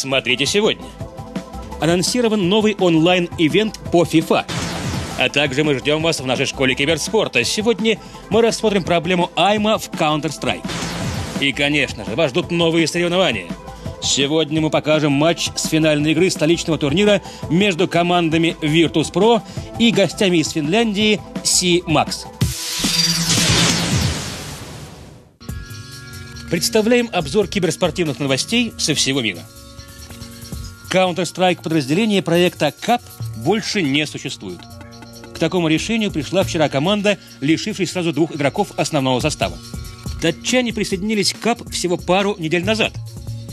Смотрите сегодня. Анонсирован новый онлайн-ивент по FIFA. А также мы ждем вас в нашей школе киберспорта. Сегодня мы рассмотрим проблему Айма в Counter-Strike. И, конечно же, вас ждут новые соревнования. Сегодня мы покажем матч с финальной игры столичного турнира между командами Virtus.pro и гостями из Финляндии C-Max. Представляем обзор киберспортивных новостей со всего мира. Counter-Strike подразделение проекта CAP больше не существует. К такому решению пришла вчера команда, лишившись сразу двух игроков основного состава. Датчане присоединились к КАП всего пару недель назад.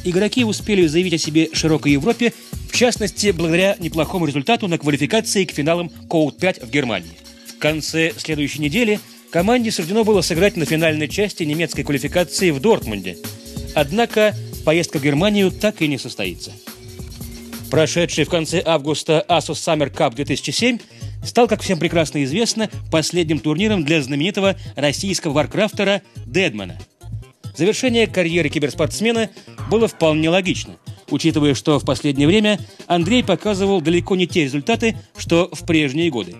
Игроки успели заявить о себе широкой Европе, в частности, благодаря неплохому результату на квалификации к финалам Code 5 в Германии. В конце следующей недели – команде суждено было сыграть на финальной части немецкой квалификации в Дортмунде. Однако поездка в Германию так и не состоится. Прошедший в конце августа Asus Summer Cup 2007 стал, как всем прекрасно известно, последним турниром для знаменитого российского варкрафтера Дедмана. Завершение карьеры киберспортсмена было вполне логично, учитывая, что в последнее время Андрей показывал далеко не те результаты, что в прежние годы.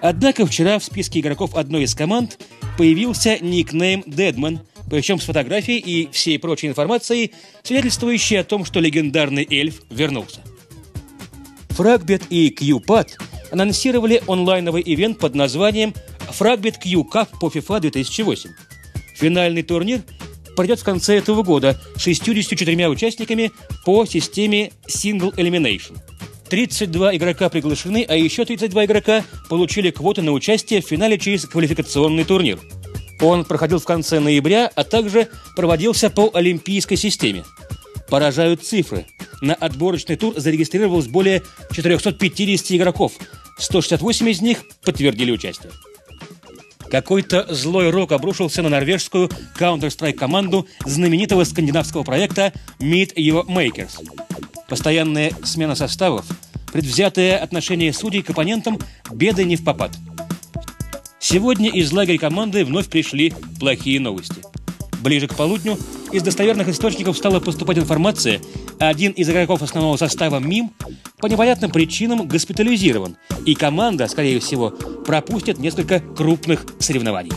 Однако вчера в списке игроков одной из команд появился никнейм Дедман, причем с фотографией и всей прочей информацией, свидетельствующей о том, что легендарный эльф вернулся. Фрагбет и QPAD анонсировали онлайновый ивент под названием Фрагбет Q Cup по FIFA 2008. Финальный турнир пройдет в конце этого года с 64 участниками по системе Single Elimination – 32 игрока приглашены, а еще 32 игрока получили квоты на участие в финале через квалификационный турнир. Он проходил в конце ноября, а также проводился по олимпийской системе. Поражают цифры. На отборочный тур зарегистрировалось более 450 игроков. 168 из них подтвердили участие. Какой-то злой рок обрушился на норвежскую Counter-Strike команду знаменитого скандинавского проекта Meet Your Makers. Постоянная смена составов, предвзятое отношение судей к оппонентам, беды не в попад. Сегодня из лагеря команды вновь пришли плохие новости. Ближе к полудню из достоверных источников стала поступать информация, один из игроков основного состава МИМ по непонятным причинам госпитализирован, и команда, скорее всего, пропустит несколько крупных соревнований.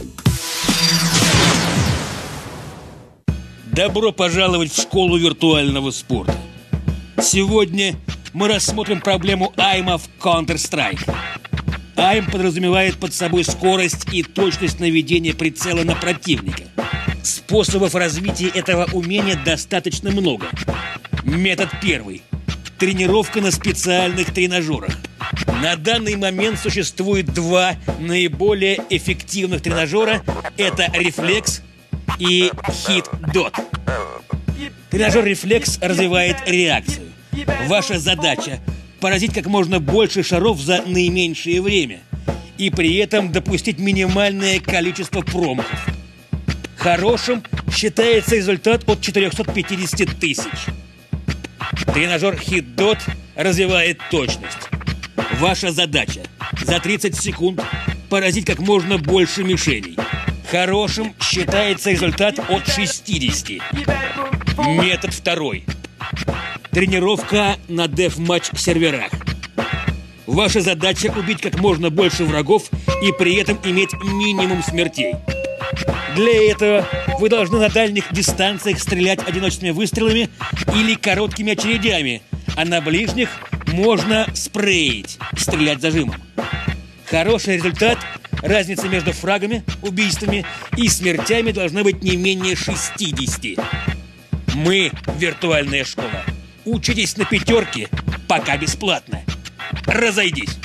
Добро пожаловать в школу виртуального спорта. Сегодня мы рассмотрим проблему айма в Counter-Strike. Айм подразумевает под собой скорость и точность наведения прицела на противника. Способов развития этого умения достаточно много. Метод первый. Тренировка на специальных тренажерах. На данный момент существует два наиболее эффективных тренажера. Это рефлекс и хит-дот. Тренажер рефлекс развивает реакцию. Ваша задача – поразить как можно больше шаров за наименьшее время и при этом допустить минимальное количество промахов. Хорошим считается результат от 450 тысяч. Тренажер HitDot развивает точность. Ваша задача – за 30 секунд поразить как можно больше мишеней. Хорошим считается результат от 60. Метод второй – Тренировка на деф-матч серверах. Ваша задача убить как можно больше врагов и при этом иметь минимум смертей. Для этого вы должны на дальних дистанциях стрелять одиночными выстрелами или короткими очередями, а на ближних можно спреить, стрелять зажимом. Хороший результат – разница между фрагами, убийствами и смертями должна быть не менее 60. Мы – виртуальная школа. Учитесь на пятерке, пока бесплатно. Разойдись.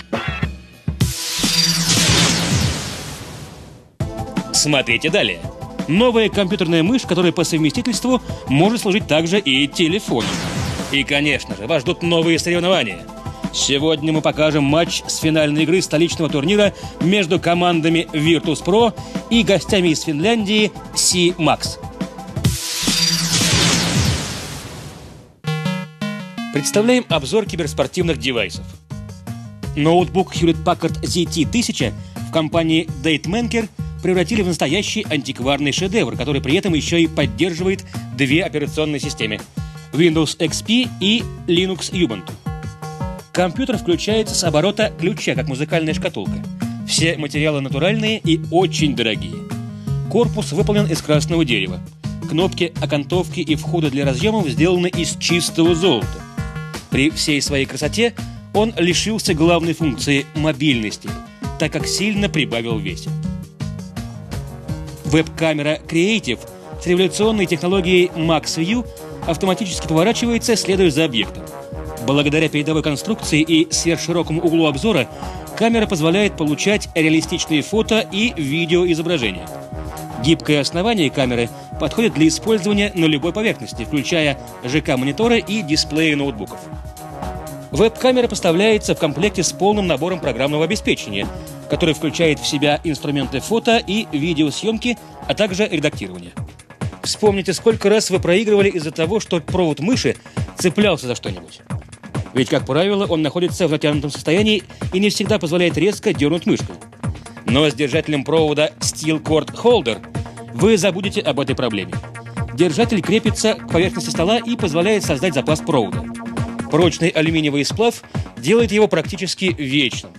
Смотрите далее. Новая компьютерная мышь, которая по совместительству может служить также и телефоном. И, конечно же, вас ждут новые соревнования. Сегодня мы покажем матч с финальной игры столичного турнира между командами Virtus.pro и гостями из Финляндии C-Max. Представляем обзор киберспортивных девайсов. Ноутбук Hewlett Packard ZT-1000 в компании DateManker превратили в настоящий антикварный шедевр, который при этом еще и поддерживает две операционные системы Windows XP и Linux Ubuntu. Компьютер включается с оборота ключа, как музыкальная шкатулка. Все материалы натуральные и очень дорогие. Корпус выполнен из красного дерева. Кнопки, окантовки и входы для разъемов сделаны из чистого золота. При всей своей красоте он лишился главной функции мобильности, так как сильно прибавил в весе. Веб-камера Creative с революционной технологией MaxView автоматически поворачивается, следуя за объектом. Благодаря передовой конструкции и сверхширокому углу обзора камера позволяет получать реалистичные фото и видеоизображения. Гибкое основание камеры подходит для использования на любой поверхности, включая ЖК-мониторы и дисплеи ноутбуков. Веб-камера поставляется в комплекте с полным набором программного обеспечения, который включает в себя инструменты фото и видеосъемки, а также редактирование. Вспомните, сколько раз вы проигрывали из-за того, что провод мыши цеплялся за что-нибудь. Ведь, как правило, он находится в натянутом состоянии и не всегда позволяет резко дернуть мышку. Но с держателем провода Steel Cord Holder вы забудете об этой проблеме. Держатель крепится к поверхности стола и позволяет создать запас провода. Прочный алюминиевый сплав делает его практически вечным.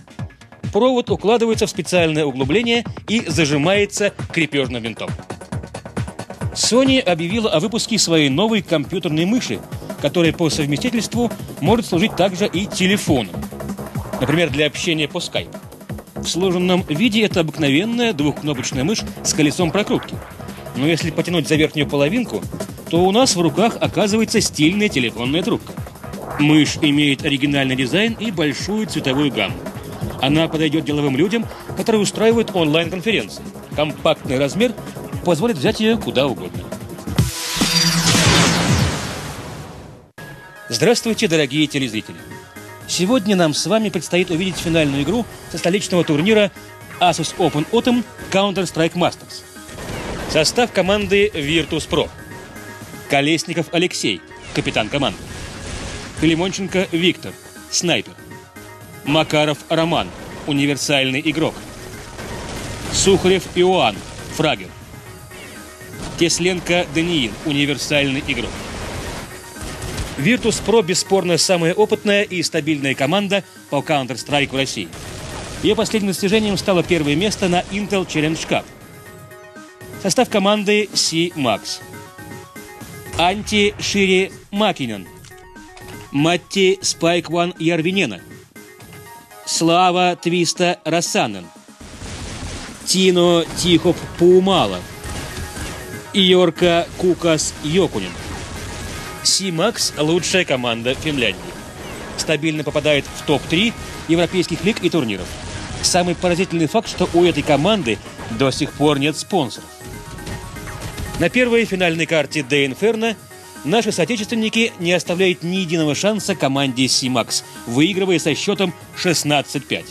Провод укладывается в специальное углубление и зажимается крепежным винтом. Sony объявила о выпуске своей новой компьютерной мыши, которая по совместительству может служить также и телефоном. Например, для общения по Skype. В сложенном виде это обыкновенная двухкнопочная мышь с колесом прокрутки. Но если потянуть за верхнюю половинку, то у нас в руках оказывается стильная телефонная трубка. Мышь имеет оригинальный дизайн и большую цветовую гамму. Она подойдет деловым людям, которые устраивают онлайн-конференции. Компактный размер позволит взять ее куда угодно. Здравствуйте, дорогие телезрители! Сегодня нам с вами предстоит увидеть финальную игру со столичного турнира Asus Open Autumn Counter-Strike Masters. Состав команды Virtus Pro. Колесников Алексей, капитан команды. Климонченко Виктор, снайпер. Макаров Роман, универсальный игрок. Сухарев Иоанн, фрагер. Тесленко Даниил, универсальный игрок. Virtus Pro бесспорно самая опытная и стабильная команда по Counter-Strike в России. Ее последним достижением стало первое место на Intel Challenge Cup. Состав команды C-Max. Анти Шири Макинен. Матти Спайк Ван Ярвинена. Слава Твиста Рассанен. Тино Тихоп Паумала. Йорка Кукас Йокунин. Си-Макс – лучшая команда Финляндии. Стабильно попадает в топ-3 европейских лиг и турниров. Самый поразительный факт, что у этой команды до сих пор нет спонсоров. На первой финальной карте The Inferno наши соотечественники не оставляют ни единого шанса команде Си-Макс, выигрывая со счетом 16-5.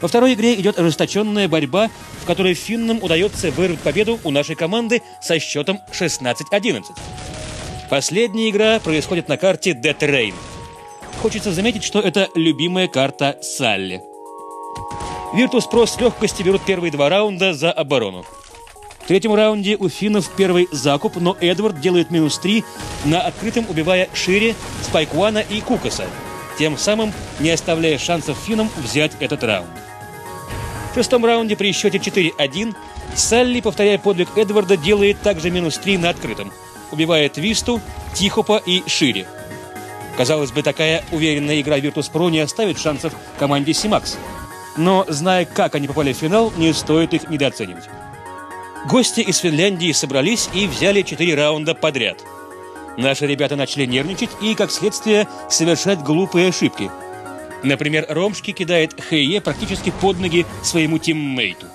Во второй игре идет ожесточенная борьба, в которой финнам удается вырвать победу у нашей команды со счетом 16-11. Последняя игра происходит на карте Dead Rain. Хочется заметить, что это любимая карта Салли. Virtus.pro с легкостью берут первые два раунда за оборону. В третьем раунде у финнов первый закуп, но Эдвард делает минус 3 на открытом, убивая Шире, Спайкуана и Кукаса, тем самым не оставляя шансов финнам взять этот раунд. В шестом раунде при счете 4-1 Салли, повторяя подвиг Эдварда, делает также минус 3 на открытом – убивает Висту, Тихопа и Шири. Казалось бы, такая уверенная игра Virtus.pro не оставит шансов команде Симакс. Но, зная, как они попали в финал, не стоит их недооценивать. Гости из Финляндии собрались и взяли четыре раунда подряд. Наши ребята начали нервничать и, как следствие, совершать глупые ошибки. Например, Ромшки кидает Хейе практически под ноги своему тиммейту.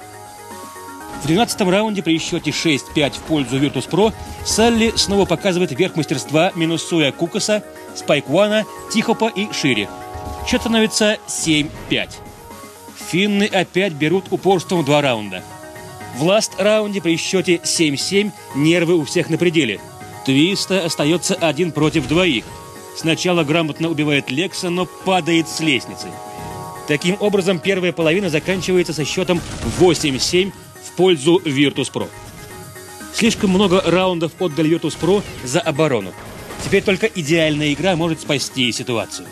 В 12 раунде при счете 6-5 в пользу Virtus.pro Салли снова показывает верх мастерства, минусуя Кукаса, Спайквана, Тихопа и Шири. Счет становится 7-5. Финны опять берут упорством два раунда. В last-раунде при счете 7-7 нервы у всех на пределе. Твиста остается один против двоих. Сначала грамотно убивает Лекса, но падает с лестницы. Таким образом, первая половина заканчивается со счетом 8-7 в пользу Virtus.pro. Слишком много раундов отдали Virtus.pro за оборону. Теперь только идеальная игра может спасти ситуацию.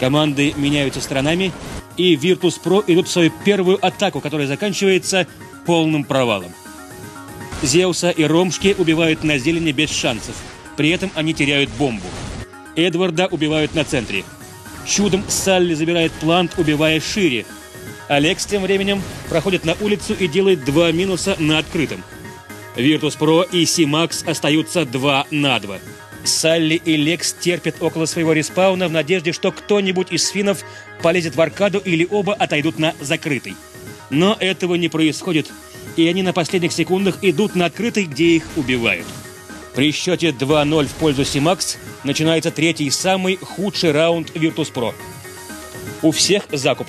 Команды меняются сторонами, и Virtus.pro идут в свою первую атаку, которая заканчивается полным провалом. Зеуса и Ромшки убивают на зелени без шансов. При этом они теряют бомбу. Эдварда убивают на центре. Чудом Салли забирает плант, убивая шире. Алекс тем временем проходит на улицу и делает два минуса на открытом. Virtus.pro и Си-Макс остаются 2 на 2. Салли и Лекс терпят около своего респауна в надежде, что кто-нибудь из финнов полезет в аркаду или оба отойдут на закрытый. Но этого не происходит, и они на последних секундах идут на открытый, где их убивают. При счете 2-0 в пользу Симакс начинается третий, самый худший раунд Virtus.pro. У всех закуп,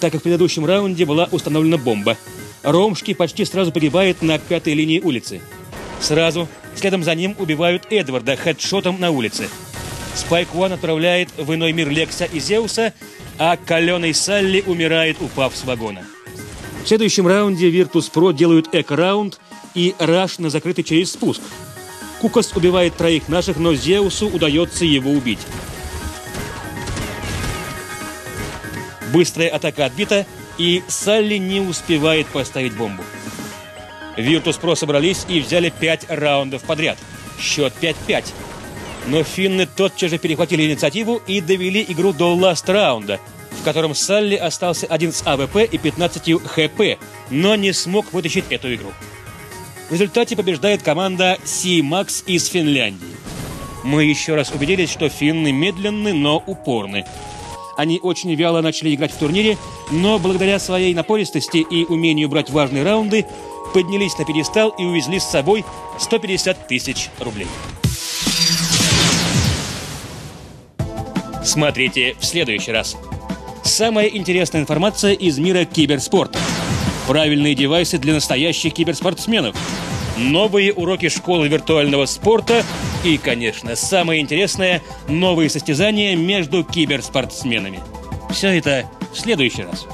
так как в предыдущем раунде была установлена бомба. Ромшки почти сразу погибает на пятой линии улицы. Сразу, следом за ним убивают Эдварда хедшотом на улице. Спайк Уан отправляет в иной мир Лекса и Зеуса, а каленый Салли умирает, упав с вагона. В следующем раунде Virtus.pro делают эко-раунд и rush на закрытый через спуск. Кукас убивает троих наших, но Зеусу удается его убить. Быстрая атака отбита, и Салли не успевает поставить бомбу. Virtus.pro собрались и взяли пять раундов подряд. Счет 5-5. Но финны тотчас же перехватили инициативу и довели игру до last раунда, в котором Салли остался один с AWP и 15 HP, но не смог вытащить эту игру. В результате побеждает команда Си-Макс из Финляндии. Мы еще раз убедились, что финны медленны, но упорны. Они очень вяло начали играть в турнире, но благодаря своей напористости и умению брать важные раунды, поднялись на пьедестал и увезли с собой 150 тысяч рублей. Смотрите в следующий раз. Самая интересная информация из мира киберспорта. Правильные девайсы для настоящих киберспортсменов. Новые уроки школы виртуального спорта и, конечно, самое интересное – новые состязания между киберспортсменами. Все это в следующий раз.